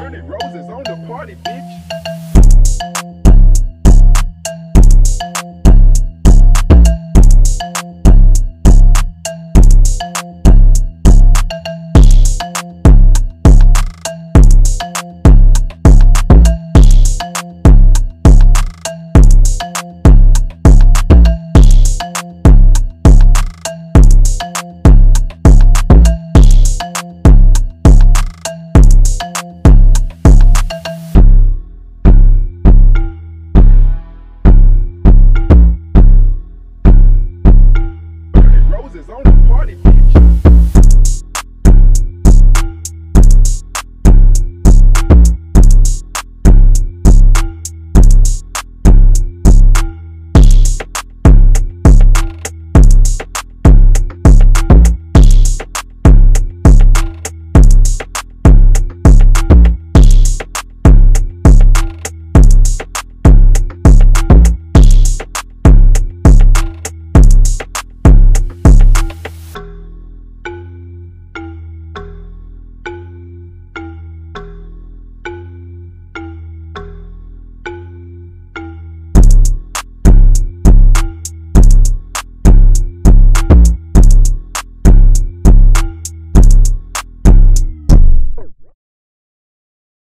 dirty roses on the party, bitch. Arizona.